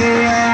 Yeah.